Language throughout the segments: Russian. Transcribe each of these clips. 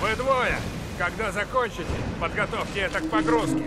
Вы двое, когда закончите подготовьте это к погрузке,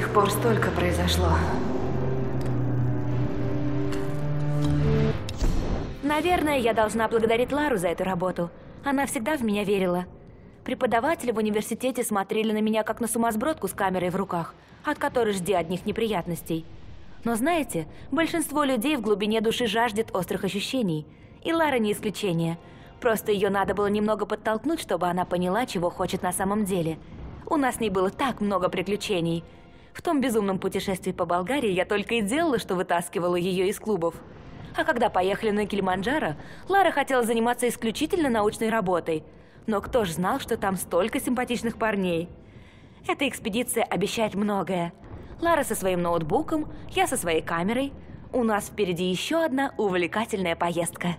тех пор столько произошло. Наверное, я должна благодарить Лару за эту работу. Она всегда в меня верила. Преподаватели в университете смотрели на меня как на сумасбродку с камерой в руках, от которой жди одних неприятностей. Но знаете, большинство людей в глубине души жаждет острых ощущений. И Лара не исключение. Просто ее надо было немного подтолкнуть, чтобы она поняла, чего хочет на самом деле. У нас с ней было так много приключений. В том безумном путешествии по Болгарии я только и делала, что вытаскивала ее из клубов. А когда поехали на Килиманджаро, Лара хотела заниматься исключительно научной работой. Но кто ж знал, что там столько симпатичных парней? Эта экспедиция обещает многое. Лара со своим ноутбуком, я со своей камерой. У нас впереди еще одна увлекательная поездка.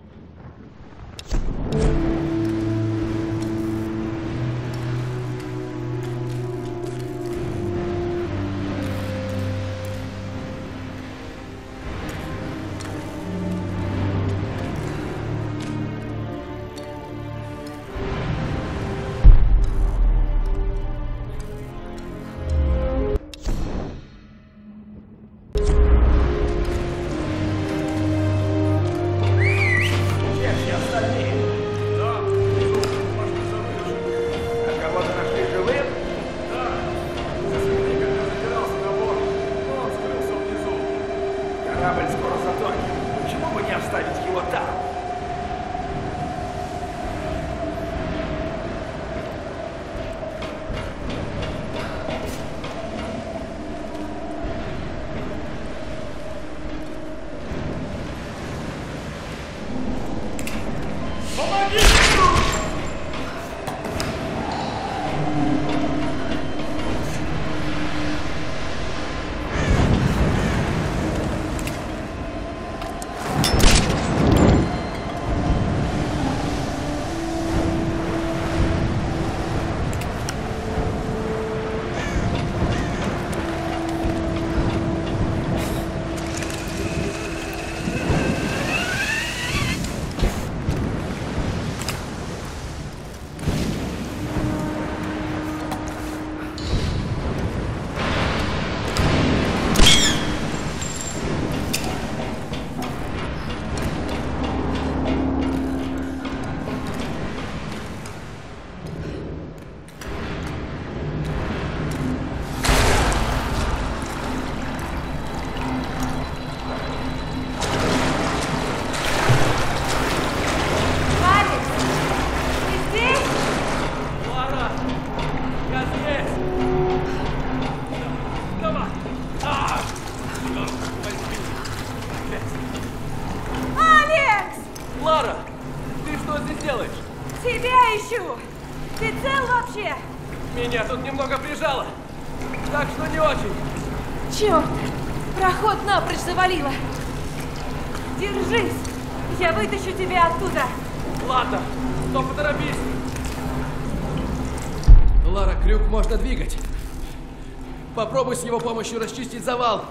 Попробуй с его помощью расчистить завал.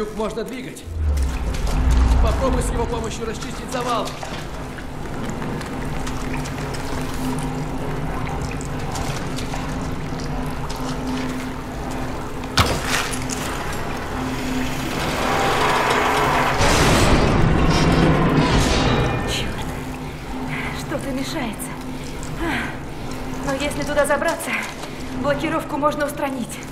Крюк можно двигать. Попробуй с его помощью расчистить завал. Мешается. Но если туда забраться, блокировку можно устранить.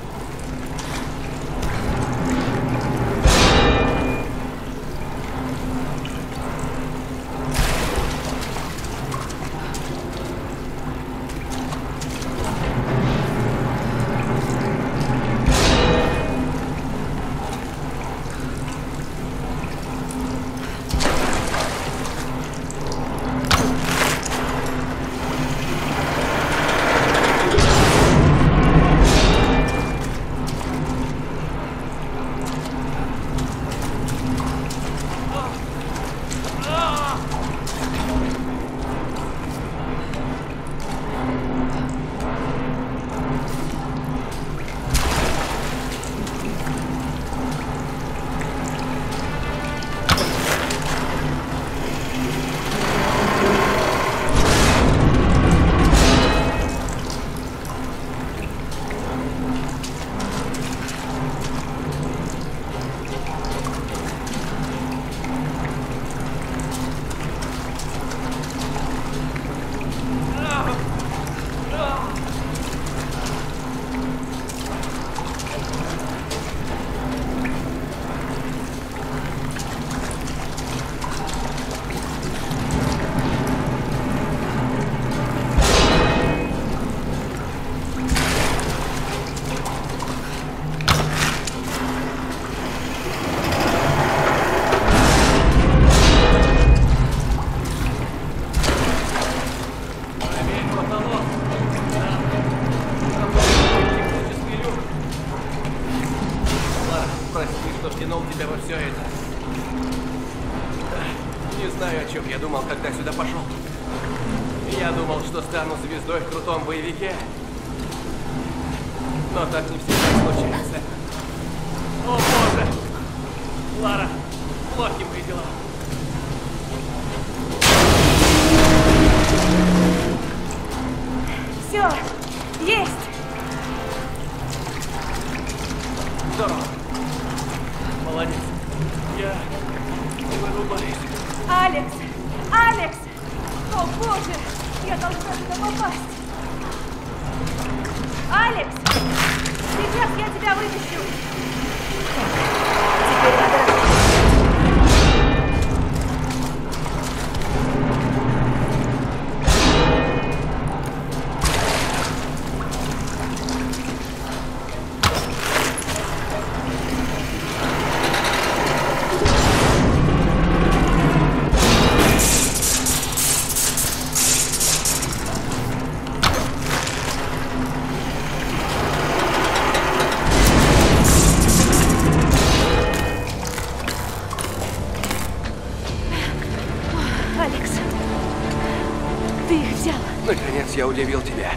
удивил тебя.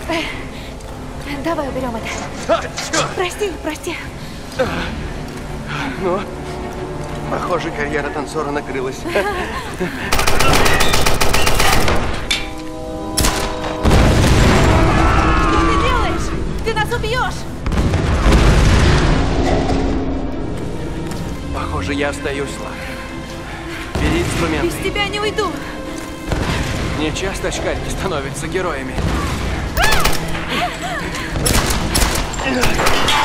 Давай уберем это. А, черт! Прости, прости. Ну, похоже, карьера танцора накрылась. Что Ты делаешь? Ты нас убьешь! Похоже, я остаюсь, Лара. Бери инструмент. Без тебя не уйду. Не часто очкарики становятся героями. Ugh.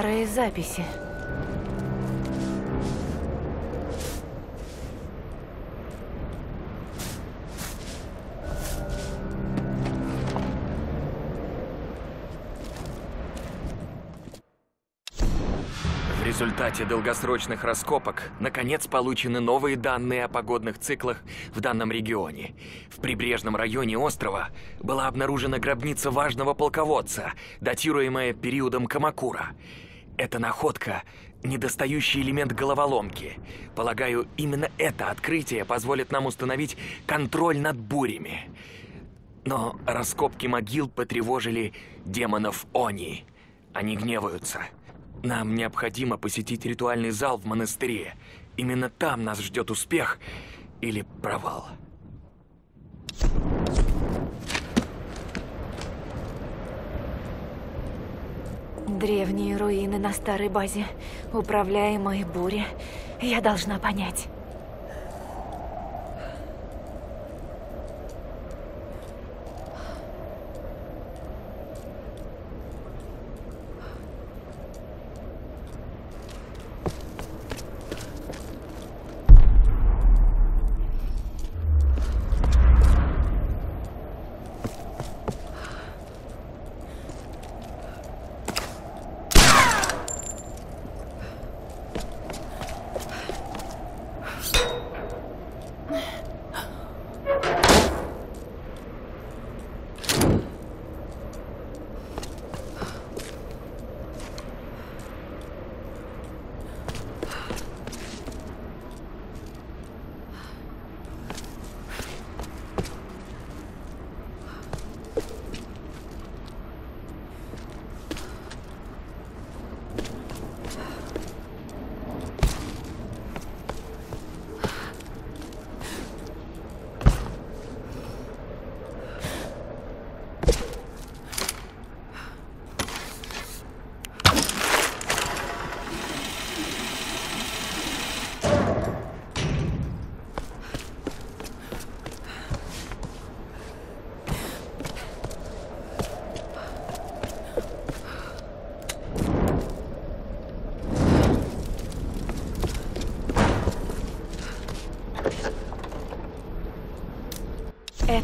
Старые записи. В результате долгосрочных раскопок наконец получены новые данные о погодных циклах в данном регионе. В прибрежном районе острова была обнаружена гробница важного полководца, датируемая периодом Камакура. Эта находка – недостающий элемент головоломки. Полагаю, именно это открытие позволит нам установить контроль над бурями. Но раскопки могил потревожили демонов Они. Они гневаются. Нам необходимо посетить ритуальный зал в монастыре. Именно там нас ждет успех или провал. Древние руины на старой базе, управляемые бури. Я должна понять.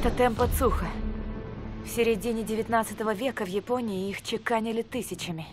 Это темпо Цуха. В середине 19 века в Японии их чеканили тысячами.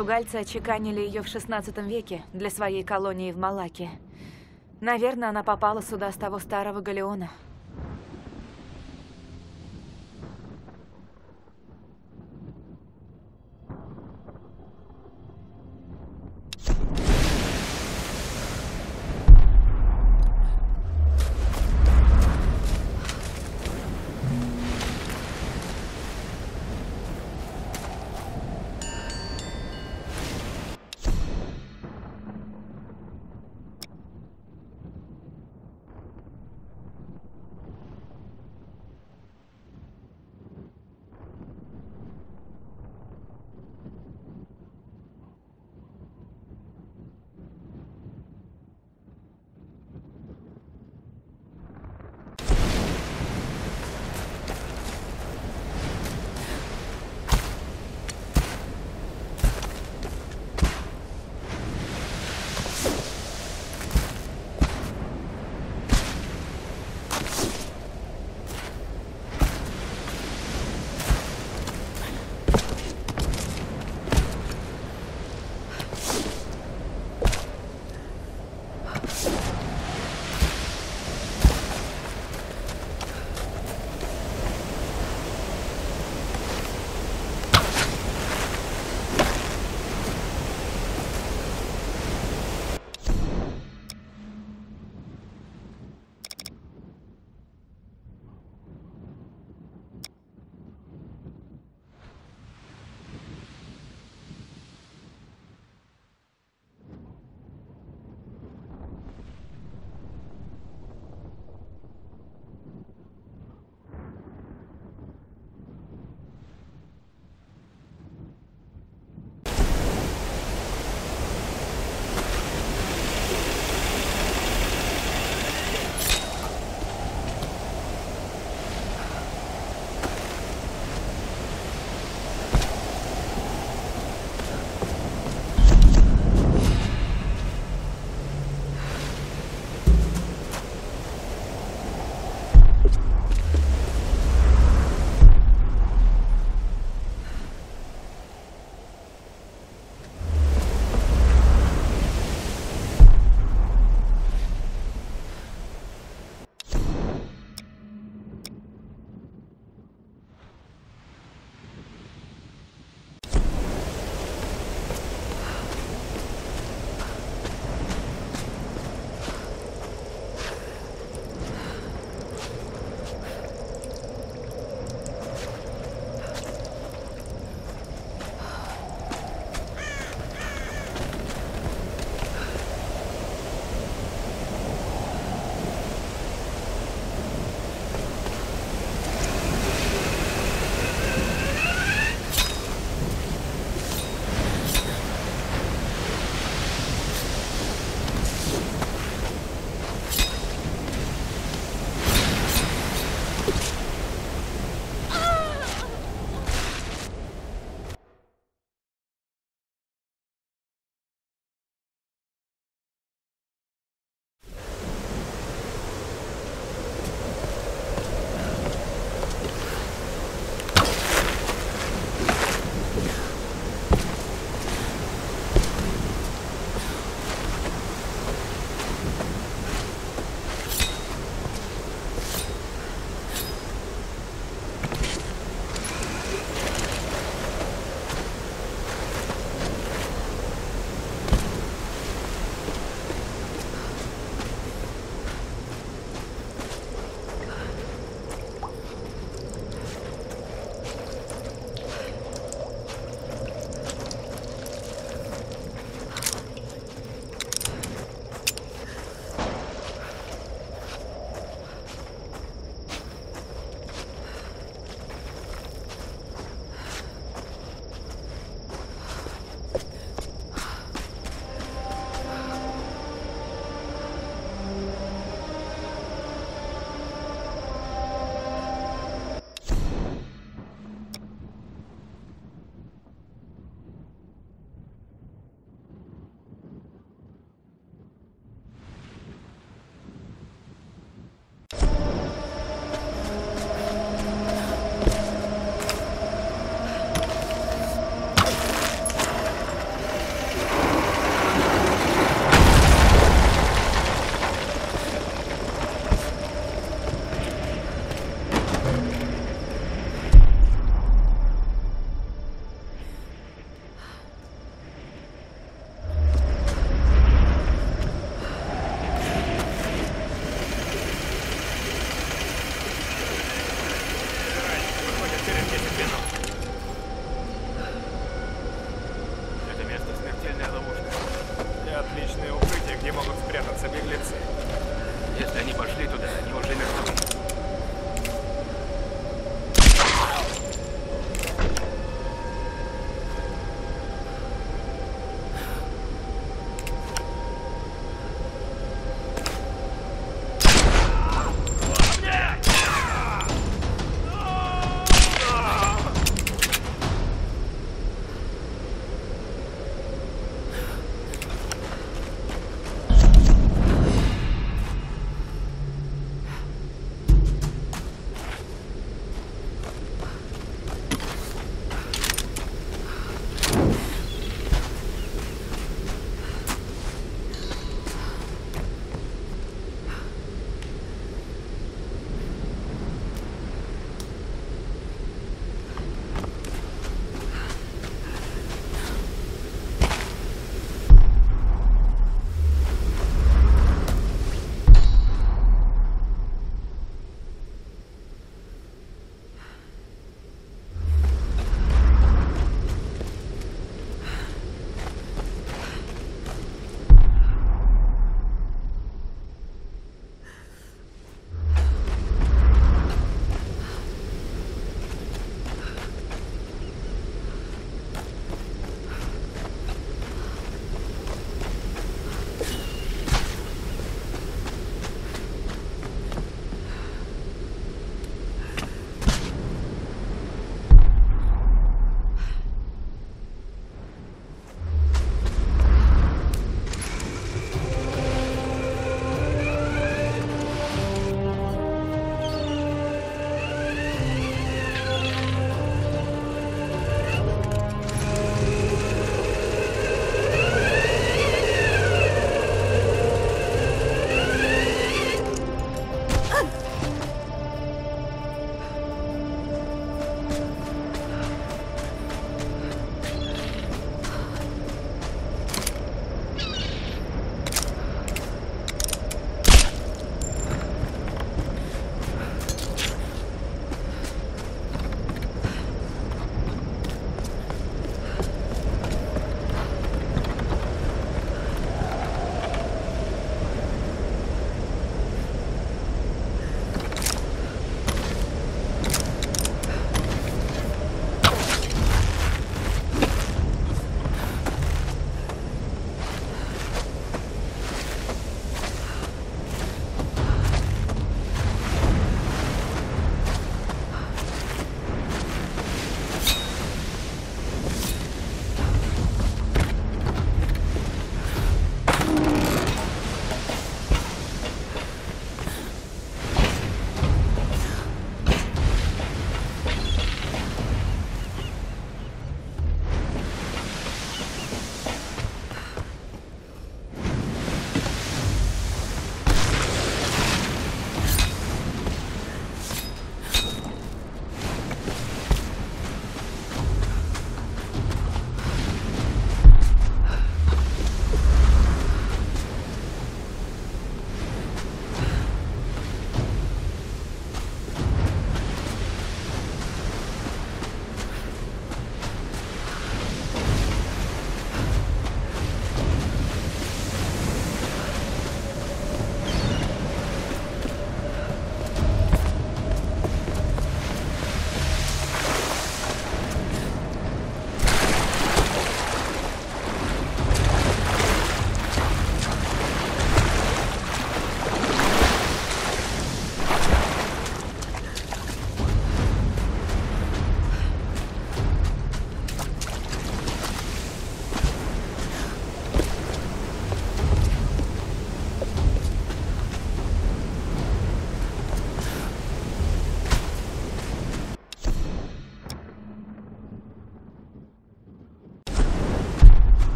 Португальцы очеканили ее в 16 веке для своей колонии в Малаке. Наверное, она попала сюда с того старого галеона.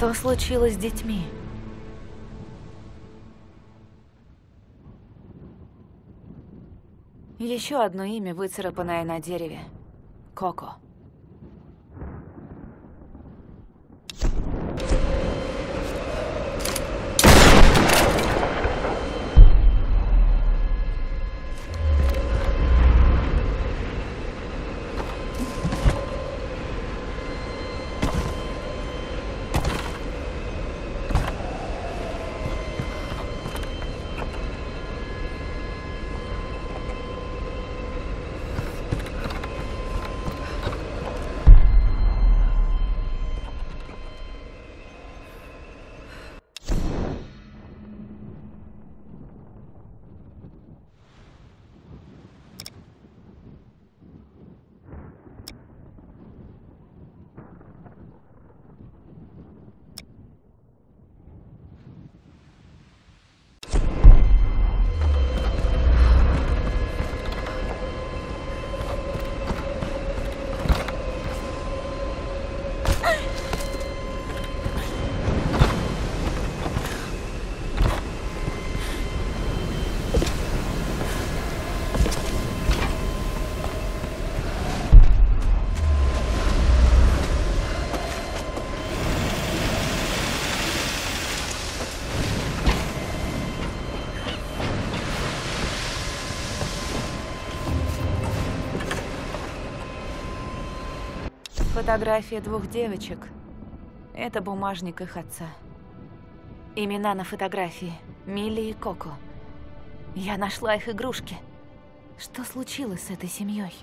Что случилось с детьми? Еще одно имя, выцарапанное на дереве. Коко. Фотография двух девочек. Это бумажник их отца. Имена на фотографии. Милли и Коко. Я нашла их игрушки. Что случилось с этой семьей?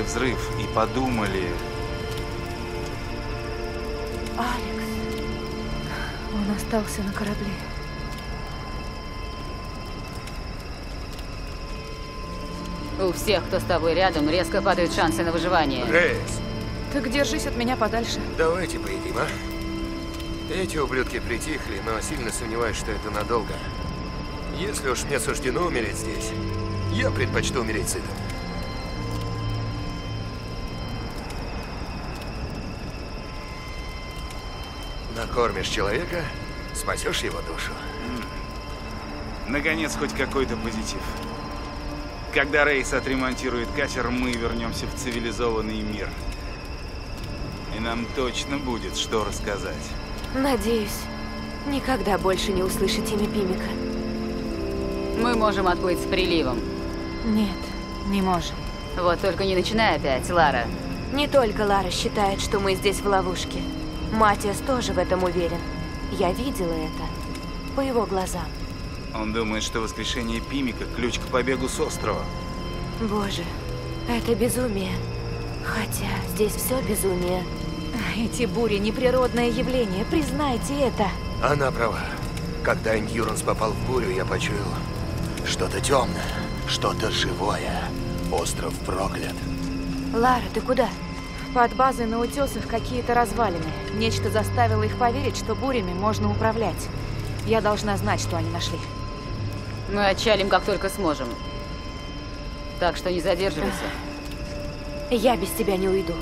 Услышали взрыв и подумали... Алекс. Он остался на корабле. У всех, кто с тобой рядом, резко падают шансы на выживание. Грейс, Так держись от меня подальше. Давайте поедим, а? Эти ублюдки притихли, но сильно сомневаюсь, что это надолго. Если уж мне суждено умереть здесь, я предпочту умереть сытым. Накормишь человека, спасешь его душу. Наконец, хоть какой-то позитив. Когда Рейс отремонтирует катер, мы вернемся в цивилизованный мир. И нам точно будет, что рассказать. Надеюсь, никогда больше не услышите имя Пимика. Мы можем отплыть с приливом. Нет, не можем. Вот только не начинай опять, Лара. Не только Лара считает, что мы здесь в ловушке. Матиас тоже в этом уверен. Я видела это. По его глазам. Он думает, что воскрешение Пимика – ключ к побегу с острова. Боже, это безумие. Хотя здесь все безумие. Эти бури – неприродное явление, признайте это. Она права. Когда Индюранс попал в бурю, я почуял что-то темное, что-то живое. Остров проклят. Лара, ты куда? Под базой на утесах какие-то развалины. Нечто заставило их поверить, что бурями можно управлять. Я должна знать, что они нашли. Мы отчалим, как только сможем. Так что не задерживайся. Я без тебя не уйду.